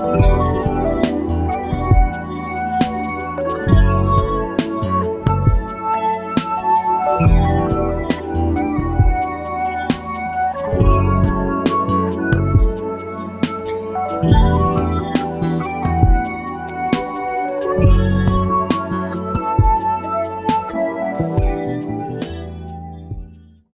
Bye.